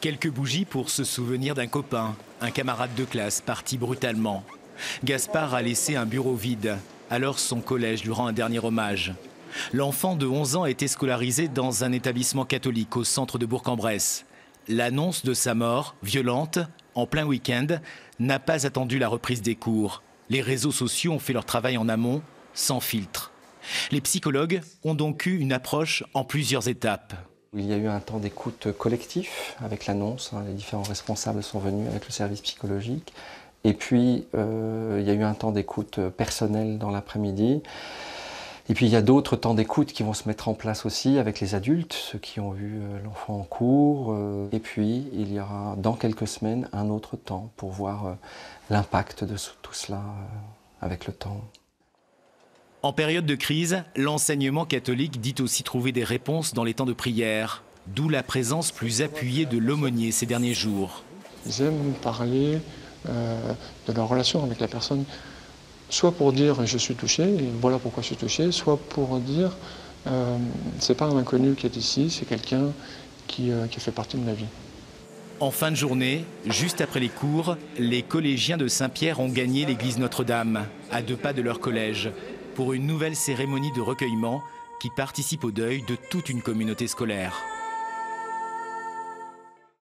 Quelques bougies pour se souvenir d'un copain, un camarade de classe parti brutalement. Gaspard a laissé un bureau vide. Alors son collège lui rend un dernier hommage. L'enfant de 11 ans été scolarisé dans un établissement catholique au centre de Bourg-en-Bresse. L'annonce de sa mort, violente, en plein week-end, n'a pas attendu la reprise des cours. Les réseaux sociaux ont fait leur travail en amont, sans filtre. Les psychologues ont donc eu une approche en plusieurs étapes. Il y a eu un temps d'écoute collectif avec l'annonce. hein, les différents responsables sont venus avec le service psychologique. Et puis, euh, il y a eu un temps d'écoute personnel dans l'après-midi. Et puis, il y a d'autres temps d'écoute qui vont se mettre en place aussi avec les adultes, ceux qui ont vu euh, l'enfant en cours. euh. et puis, il y aura dans quelques semaines un autre temps pour voir l'impact de tout cela avec le temps. En période de crise, l'enseignement catholique dit aussi trouver des réponses dans les temps de prière, d'où la présence plus appuyée de l'aumônier ces derniers jours. Ils aiment parler euh, de leur relation avec la personne, soit pour dire je suis touché, et voilà pourquoi je suis touché, soit pour dire euh, c'est pas un inconnu qui est ici, c'est quelqu'un qui, euh, qui fait partie de ma vie. En fin de journée, juste après les cours, les collégiens de Saint-Pierre ont gagné l'église Notre-Dame, à deux pas de leur collège, pour une nouvelle cérémonie de recueillement qui participe au deuil de toute une communauté scolaire.